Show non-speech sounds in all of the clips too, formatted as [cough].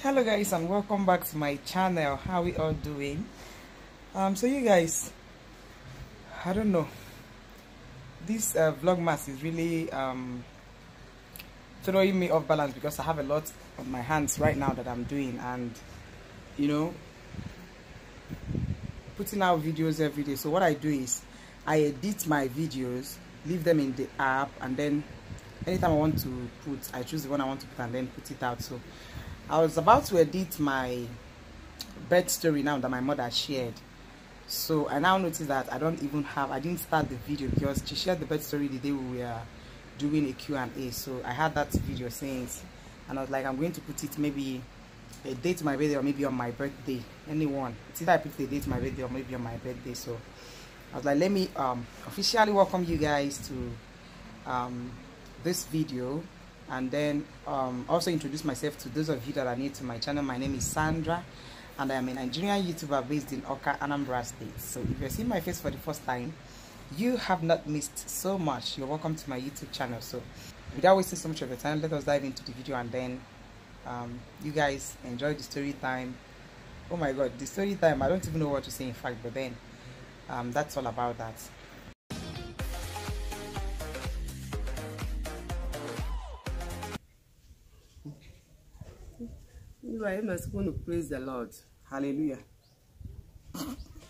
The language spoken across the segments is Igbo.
hello guys and welcome back to my channel how we all doing um so you guys i don't know this uh, vlogmas is really um throwing me off balance because i have a lot on my hands right now that i'm doing and you know putting out videos every day so what i do is i edit my videos leave them in the app and then anytime i want to put i choose the one i want to put and then put it out so I was about to edit my birth story now that my mother shared. So I now notice that I don't even have, I didn't start the video because she shared the birth story the day we were doing a Q&A. So I had that video since and I was like, I'm going to put it maybe a day to my birthday or maybe on my birthday, anyone. It's either I put the date to my birthday or maybe on my birthday. So I was like, let me um, officially welcome you guys to um, this video and then um, also introduce myself to those of you that are new to my channel my name is Sandra and I'm a Nigerian YouTuber based in Oka, Anambra State so if you're seeing my face for the first time you have not missed so much you're welcome to my YouTube channel so without wasting so much of your time let us dive into the video and then um, you guys enjoy the story time oh my god the story time I don't even know what to say in fact but then um, that's all about that Anyway, I'm just going to praise the Lord. Hallelujah.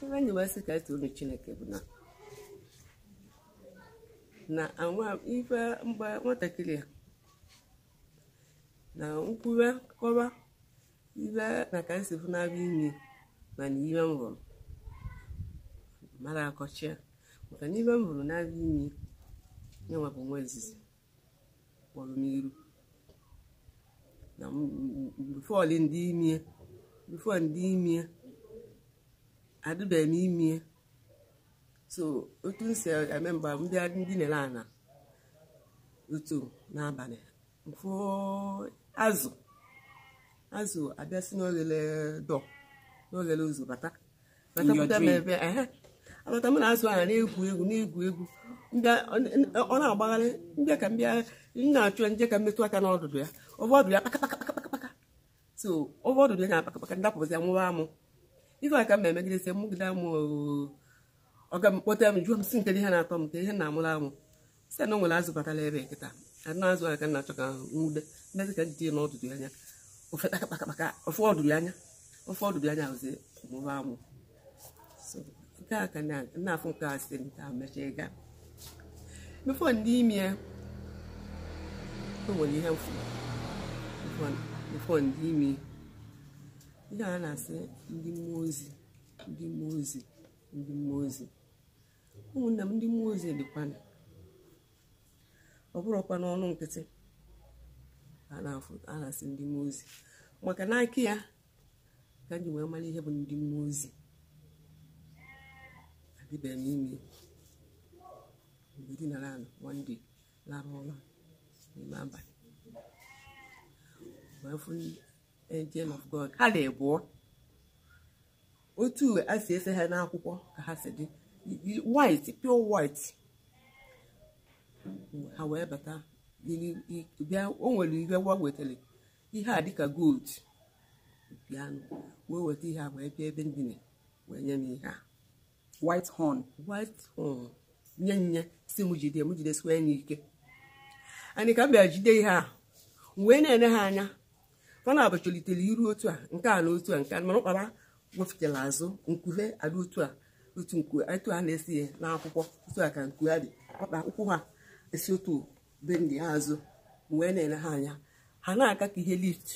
Even you ka get to the Chineke na. Uh, na anwa ife mgba nwatakịrị Na nkwuwe kọwa ibe na ka nsi funabụ ma na ibe m hụrụ. Mara akọchịa. Maka na ibe m hụrụ n'abụ imi, ya nwabụ nwa izizi kpọrọ m iru. na bifọl ndị imie bifọl ndị imie adịbeghị imie so otu m si eme mgbe ndị nere ana otu n'abalị mfụ azụ azụ abịa si n'olele dọ n'olele ụzọ bata alọta mụ na azụ ahụ na-egwu egwu na-egwu egwu ọ na-agbagharị mbịa ka mbịa na-achụ nje ka mmetụ aka n'ọdụdụ ya ọvọdụ ya kpakakpakakpaka so ọvọdụ dị nya kpakakpaka ndapụzi amụwa amụ ife aka m na-emegidesi mụgide amụ ọga m kpọta m jụọ m si nke ihe na-atọ m ka ihe na-amụrụ amụ Si na o nwere azụ batara ebe nkịta na azụ aka na-achọ ka nwude mmezi ka dị n'ọdụdụ anya ofe kpakakpaka ofe ọdụdụ anya ofe ọdụdụ anya hụzi amụwa amụ nke a ka na-afụ nke a si nke a mechie gaa before ndị ime ya o nwere ihe mfụ fọndụ ime ihe a na-asị ndị mmụọ ozi ndị mmụọ ozi ndị mmụọ ozi ụmụnna m ndị mmụọ ozi dịkwana ọ bụrụkwa n'ọnụ nkịtị a na-asị ndị mmụọ ozi maka n'aka ya ka m ji wee mara ihe bụ ndị mmụọ ozi adịbeghị m ime mgbe dinara anụ nwa ndị lara ụlọ n'ime abalị efu eh, angel of God ha na-ebuo otu a si ese ha n'akwụkwọ ka ha si dị white pure white ha wee bata bịa o nwere ihe gwa wetara ihe a dịka gold bịanụ wee weta ihe a wee bịa ebe ndina wee nye m ihe a white horn white horn nye nye si m jide m jide siwe ya ike anyị ka m bịa jide ihe a wee na-ene ha anya ọ na-abụ iru otu a nke a na otu a nke a mana ụkpara wepụtara azụ nkuhe adị otu a otu nku etu a na-esi ya n'akwụkwọ otu a ka nku adị dị akwụkwọ ha esi otu be ndị ha azụ wee e na-ele ha anya ha na-aka ka ihe lift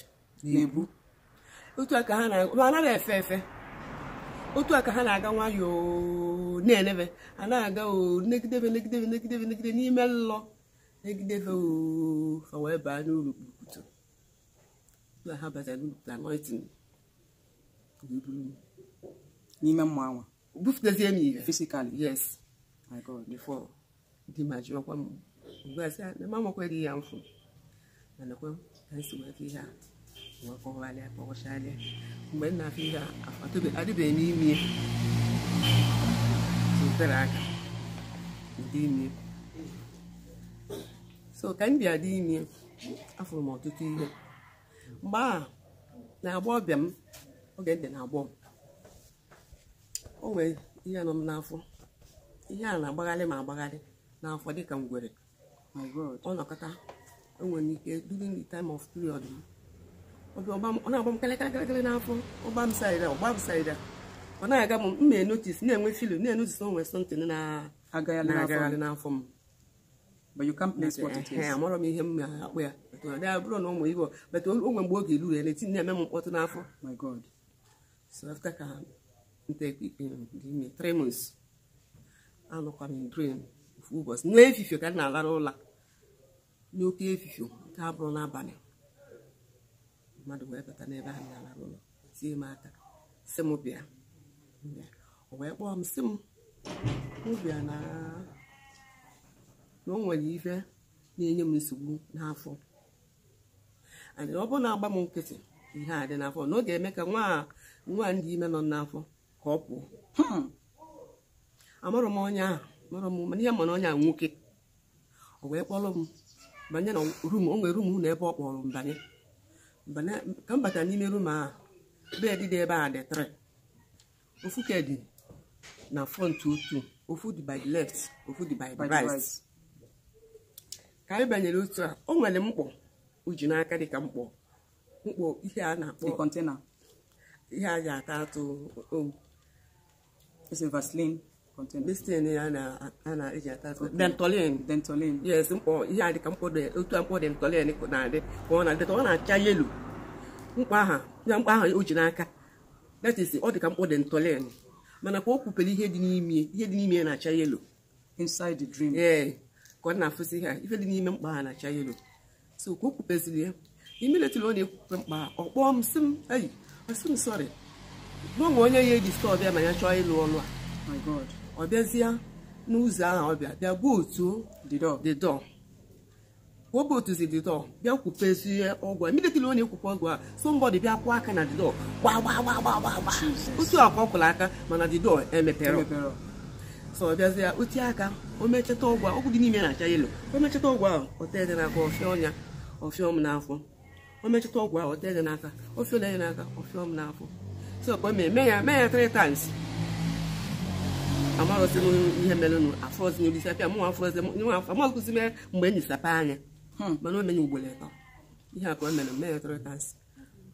na-ebu otu a ka ha na-aga anaghị efe efe otu a ka ha na-aga nwayọọ na-enebe a na-aga oo negidebe negidebe negidebe negide n'ime nlọ negidebe oo wee baa n'urukpu na ha batara na anointing n'ime mmụọ anwa bufutezie m ihe fisikali yes my god before di ma jụọkwa m ugbu a sị na ma makweghị ya mfu manakwa ka esi wee ihe a nwa kọwalịa kpọwachalịa mgbe m na-afụ ihe adịbeghị n'ime ya zutere aka ụdị imie so ka m bịa dị ime afụrụ m ọtụtụ ihe mgbe a na-agba ọbịa m oge dị na-agbọ m o nwere ihe nọ m n'afọ ihe a na-agbagharị ma agbagharị n'afọ dịka ngwere ọ nọkọta enwere ike during the time of period m ọ na-agba m kalịkalịkalịkalị n'afọ ọgba m sarịra ọgba m sarịra ọ na-aga m m na-enotis na-enwe filu na-enotis onwe something na-agagharị n'afọ m amarọ m ihe m akpụ ya ya bụrụ na ụmụ igbo bata onwe mgbe oge ruru ya na na-eme m mkpọtụ n'afọ my god so after ka ntekpime three months anọkwa m dream ofu ụbọchị nwa efifio ka m na-alara ụla n'oke efifio nke abụrụ n'abalị mmadụ wee bata n'ebe ha na-alara ụlọ tie m aka sị m bịa o wee kpọọ m sị m m bịa na o nwere ife na-enye m nsogbu n'afọ and ọ bụrụ na agba m nkịtị ihe a dị n'afọ na ọ ga-eme ka nwa nwa ndị ime nọ n'afọ ka ọ pụọ hmm. amarọ m onye ahụ marọ m mana ihe mana onye a nwoke o wee kpọrọ m banye na rum o nwere rum na ebe ọ kpọrọ mbanye ka m batara n'ime rum ahụ bedị dị ebe a dị tri ofu kedị na front otu ofu dị by the left ofu dị by the right ka anyị banyere otu a o nwere mkpọ uju n'aka dịka mkpọ mkpọ ihe a na-akpọ kọntena ihe a ga-ata atụ vaseline destin ya na-eji ata atụ dentolin yes mkpọ ihe a ka mkpọ otu mkpọ dentolin na-adị ka ọ na-adị ọ na-acha yelo mkpọ aha ya mkpọ aha o ji n'aka letisi ọ dịka mkpọ dentolin mana ka o kwupere ihe dị n'ime ihe dị n'ime na-acha yelo inside the dream ee ka ọ na-afụsi ihe ife dị n'ime mkpọ aha na-acha yelo so ka o kwupeziri ya immediately ọ na-ekwupụta mkpa ọkpọọ m onye ya edista ọbịa ma ya chọọ ịlụ ọlụ a ọ bịazie n'ụzọ ahụ ọ bịa bịa otu dịdọ ọ otuzi dịdọ bịa kwupezie ọgwụ immediately ọ na-ekwupụ ọgwụ a somebody bịa kwụ aka na dịdọ otu aka mana dịdọ emepere ọ aka o ọgwụ ọgwụ dị n'ime na-acha elu o ọgwụ ahụ o tee na ọfịa ọnya ọfịọ m n'afọ o metụta ọgwụ ahụ ote gị n'aka ofe ole gị n'aka ọfịọ m n'afọ sọkwa eme mee ya mee ya three times amarọzi m ihe merenụ afọzi n olisapịa mụnwa afọzi nwa afọ amazụkụzi mee mgbe enyi sapa anya hmm. mana o menye ugboro ịtọ ihe a ka o mere m mee ya three times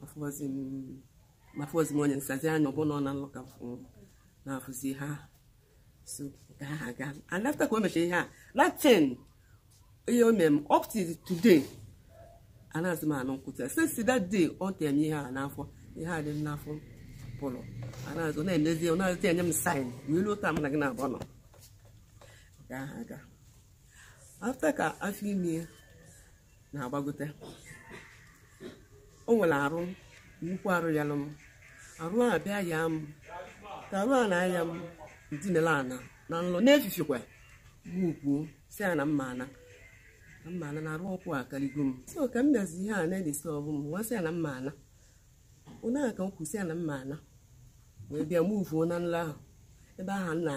afọzi m afọzi m onye nsazi anya ọbụna ọ na nlọka ka na-afụzi ha so gaa aga and after ka o mechara ihe a latin ihe o mere m up till today anaghịzi m anụ nkwụta since that day ọ tere ihe a n'afọ ihe a dị n'afọ pụrụ anaghịzi ọ na-enezi ọ naghịzi enye m saịn wee ruo taa m na gị na-abụ nọ afta ka afọ ime na-agbagote o nwere arụ nnukwu arụ ya m arụ a bịa ya m ka arụ a na-aya m dinala ana na nlọ na-efifikwa gbukwuo si ya na mma ana mma na na-arụ ọkwụ akarigo m so ka m ihe a na-edesi ọbụ m mma ana onye aka m kwụsị ya na mma ana wee bịa m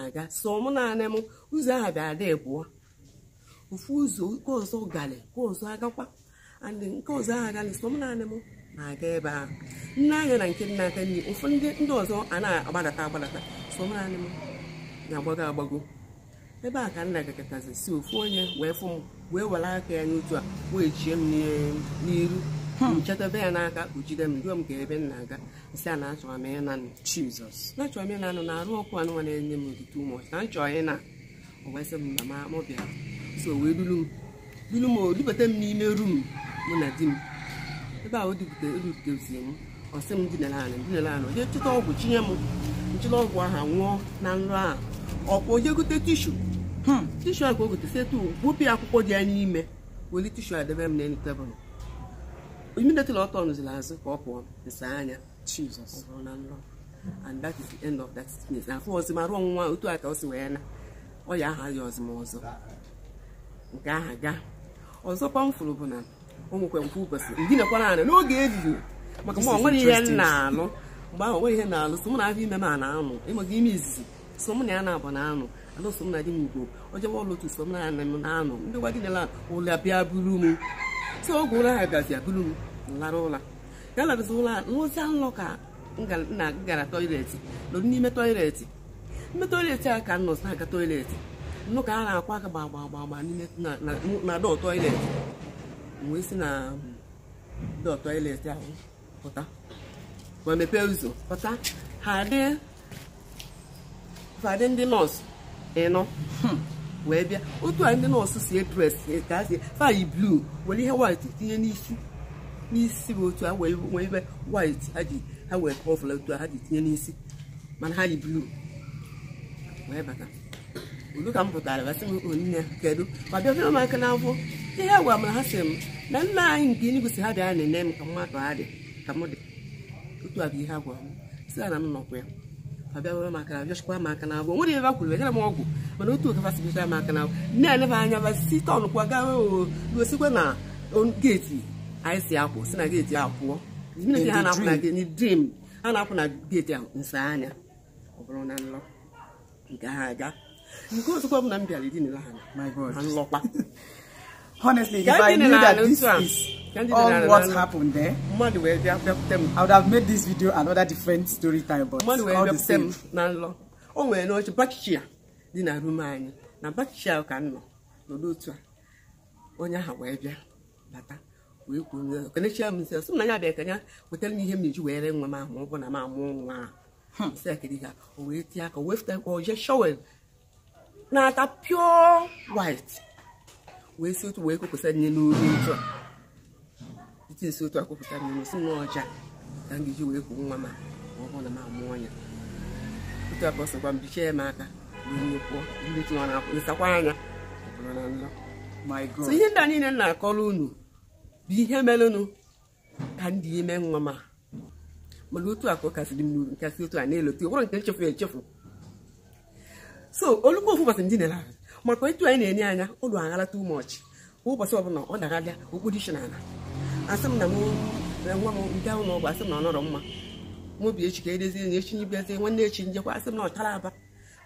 aga mụ naanị m ụzọ ahụ bịa ada pụọ ofu ụzọ nke ọzọ m na-aga ebe ahụ nne na nke nna aka nri ofu ndị ọzọ a na-agbadata agbadata m na-agbago agbago ebe a ka nna si ofu onye wee fụ m wee were aka ya n'otu a wee chie m n'iru hmm. chọtaba ya n'aka kpuchide m jụọ m ka ebe m na-aga si a na achọrọ m ịnanụ Jizọs na achọrọ m ịnanụ na arụ ọkụ anụnwa na-enye m otutu ụmụọchị na nchọọ ịna owesị m na m bịara so wee duru m duru m o dubata m n'ime rum mụ na di m ebe a o dubutezi m ọ sị m dinara anị dinara anị jee chọta ọgwụ chinye m nchịrị ọgwụ aha nwụọ na nrọ ahụ ọkwa ojegote tishu Hmm. tishu ka o gote wụpụ akwụkwọ dị ya n'ime weli tishu a m n'elu tebụl immediately ọ tọnụziri azụ ka ọ pụọ nsa anya Jesus na and that is the end of that na ọnwụnwa otu a ka o si wee na ọya aha ya ọzọ nke aha ọzọ bụ na o nke ụbọchị anya n'oge ehihie maka ọ nwere ihe nna alụ mgbe ahụ ihe na ime m a na ya na alụsomna di m Igbo ọjọwa ọlụtụ so m na anụ ndị gwa dịnala ụlọ bịa buru m so oge ụlọ ha gazi aburu m lara ụla ya larụzi ụlọ a nụzi anụ ka nna gara toileti nọdụ n'ime toileti ime toileti a ka nọs na-aga toileti nnụ ka a na-akwa aka gba gba gba gba na dọọ toileti wee si na dọọ toileti ahụ pụta ma mepee ụzọ pụta ha adị ndị nọọsụ ịnụ hmm. wee bịa otu anyị ndị nọọsụ si edres e, ka a si fayi blu were ihe white tinye n'isi n'isi bụ otu a nwee ibe white ha ji ha wee kọvụla otu ha ji tinye n'isi mana ha yi blu wee bata olu ka m pụtara basị kedu ma bịa aka na ha anyị nke ha bịa na enye m a ihe agwa ya abịawere m aka na abịachukwa m aka n'abụ nwere ebe a kwuru m ọgwụ mana otu okefa sibichara m aka n'abụ na-eleba anya basisi tọnụkwa gawe gosikwa na geti anyị si si na geeti a pụọ ha na akwụ na drim ha na-apụ na a nsa anya ọ bụrụ na nlọ nke ha aga nke ozugbo m bịara ha nlọkwa [laughs] all what happened there, I would have made this video another different story time, but all the same. o n'oche dị na rum anyị na bakchia ka nọ otu a onye ahụ wee bịa bata wee kwuo kenechia m nsị sị na ya bịa kenya wetara m ihe m ji were nwa m ahụ ọ bụ na m hmm. o wee wee na-ata pure white wee otu wee nye esi otu akwụpụta m ime si ọcha ka m ga wee kwụ nwa ma ọ bụrụ na m amụọ ya otu m m aka anya ihe ndị a niile na-akọrọ unu bụ ihe mere ka ndị ime nwa m mana otu aka kasịrị m n'uru nkasị otu a na-elote nchefu echefu so olukwu ofu ụbọchị ndị na maka etu anyị na-enye anya ụlọ agharata ọchị ụbọchị ọbụla ọ na asị m na m nwa m ndị ahụ n'ọgwụ asị m na ọ nọrọ mma mobi echi ka edezie na echi nyibiazie nwanne echi njekwa asị na ọ tara aba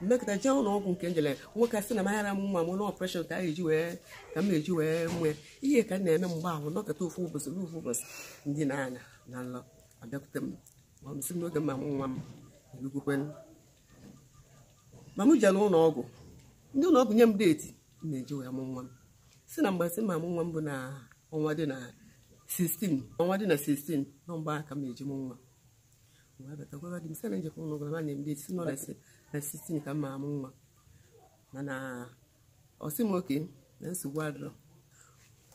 mmekọta jee ụlọ ọgwụ nke njele nwoke asị na manyara m mma m na ọpreshọn ka eji wee ka m na-eji wee nwee ihe ka m na-eme mgbe ahụ nọkọta ofu ụbọchị ofu ụbọchị ndị na-anya na nlọ abịakwute m si m n'oge mma m nwa m nye m deeti mụ nwa m si na mgbasị ma m nwa m bụ na ọnwa na 16 ọnwa dị na 16 nọ mgbe aka m eji m nwa wee bata gwara di na ụlọ na emede nọ na 16 ka m ma nwa mana ọsị m oke na nsogbu adịrọ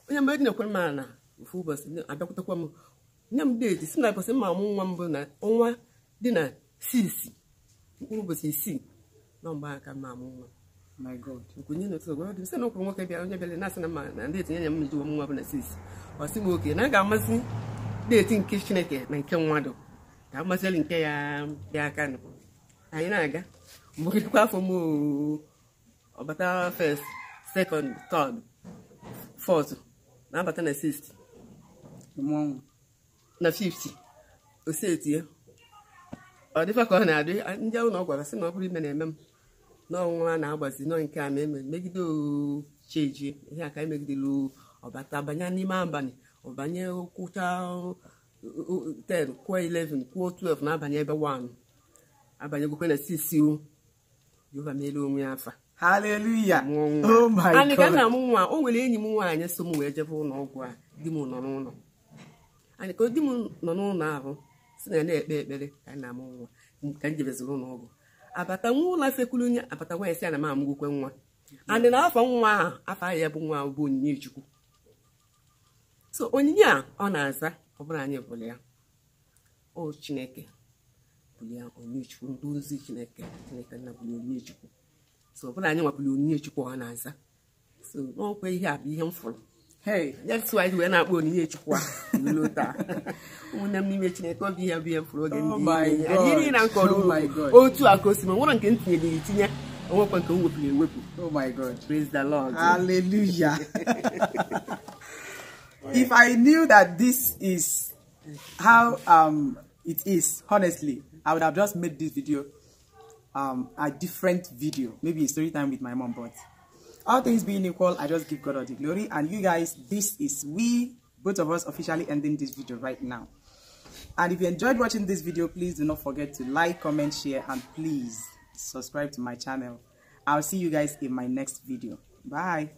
onye mgbe dị na m na ofu ụbọchị nye m si na mma nwa mbụ na ọnwa dị na 6 mkpụrụ ụbọchị isii na aka m ma m nwa my god nkwenye na otu gwara ndị sị na ụkwụ nwoke bịara onye bịara na-asị na mma na ndị etinye anya m jiwo nwa bụ na sis ọ sị m oke na ga-amasị deeti nke chineke na nke mmadụ ga-amasịlị nke ya bịa aka nụ anyị na-aga mgbegidekwa afọ m ọbata fest sekọnd tọd fọt na-abata na sisti mụọnwụ na fifti osi ya ọ dịfa ka ọ na-adị ndị ahụ na ọ gwara sị na ọ bụrụ ime na-eme m n'ọnwa na-agbazi nọ nke a ma eme megide chejie ihe aka emegidelu ọbata banye n'ime abalị ọbanye kwụcha 10 kwụọ 11 kwụọ 12 na-abanye ebe 1 abanye abanyegokwe na 6 o jehova meele onwe afa haleluya oh anyị ka nna m nwa o nwere enyi m nwaanyị so m wee jebe ụlọ ọgwụ a di m nọ n'ụlọ anyị ka di m nọ n'ụlọ ahụ si na ya na-ekpe ekpere ka nna m nwa ka m jebeziri ụlọ ọgwụ abata nwa ụlọ fekwuru nye abata nwa esi ana m amụgokwe nwa andị na afọ nwa ahụ afọ ahụ ya bụ nwa bụ onyinye chukwu so onyinye a ọ na-aza ọ bụrụ anyị bụrụ ya o chineke bụrụ ya onyinye chukwu ndị ozi chineke chineke nna bụrụ onyinye chukwu so ọ bụrụ anyị nwabụrụ onyinye chukwu ọ na-aza so n'ọkwa ihe a bụ ihe m fụrụ Hey, that's why we're not going to chukwa lota. Una mnime Chineke obi ya bi efuru oge ndị. Oh, oh my god. Adịrị na nkọrọ. Oh my god. Otu akosi ma nwere nke ntinye dị itinye. Onwekwa nke mwepụrụ ewepụ. Oh my god. Praise the Lord. Hallelujah. [laughs] if I knew that this is how um it is, honestly, I would have just made this video um a different video. Maybe a story time with my mom, but all things being equal i just give god all the glory and you guys this is we both of us officially ending this video right now and if you enjoyed watching this video please do not forget to like comment share and please subscribe to my channel i'll see you guys in my next video bye